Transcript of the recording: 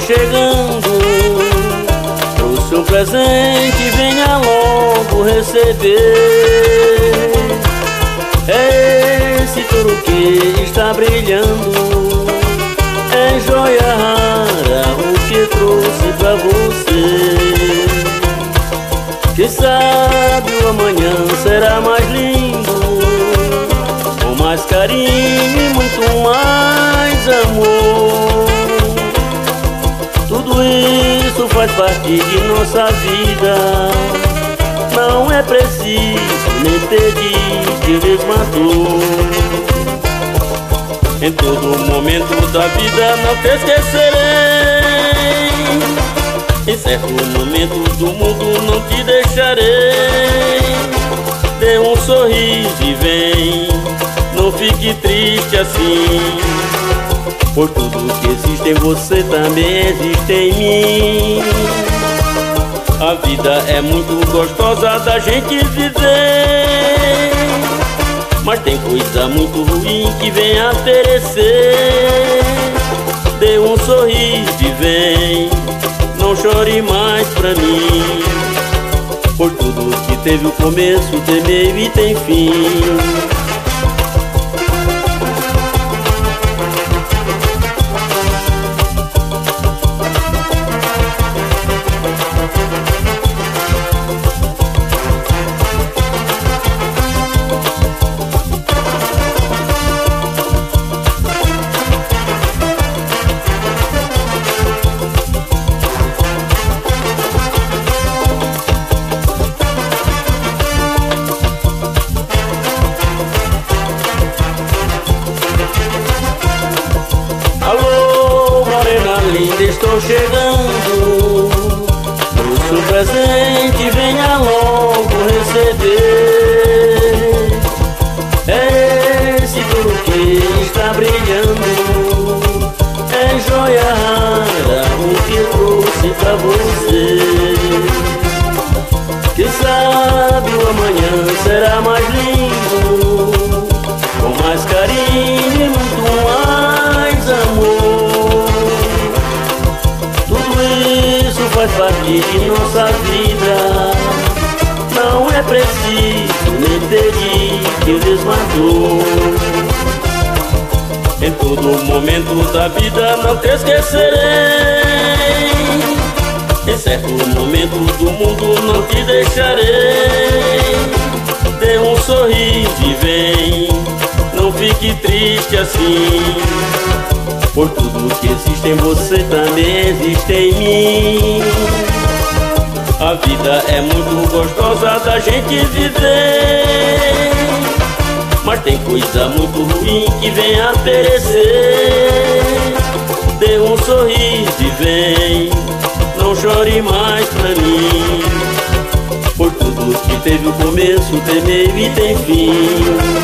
chegando. Trouxe um presente, venha logo receber. Esse touro que está brilhando. É joia rara o que trouxe pra você. Que sabe o amanhã será mais lindo, parte de nossa vida. Não é preciso nem pedir de mesma dor. Em todo momento da vida não te esquecerei. Em certo momento do mundo não te deixarei. Dê um sorriso e vem, não fique triste assim. Por tudo que existe em você também existe em mim. A vida é muito gostosa da gente viver. Mas tem coisa muito ruim que vem a perecer. Dê um sorriso e vem, não chore mais pra mim. Por tudo que teve o começo, tem meio e tem fim. Estou chegando. Um presente, venha logo receber. É esse touro que está brilhando. É joia rara o que trouxe pra você. Que sabe o amanhã será mais lindo. De nossa vida. Não é preciso pedir que o desmatou. Em todo momento da vida não te esquecerei. Em certo momento do mundo não te deixarei. Dê um sorriso e vem, não fique triste assim. Por tudo que existe em você também existe em mim. A vida é muito gostosa da gente viver. Mas tem coisa muito ruim que vem a perecer. Dê um sorriso e vem, não chore mais pra mim. Por tudo que teve o começo, tem meio e tem fim.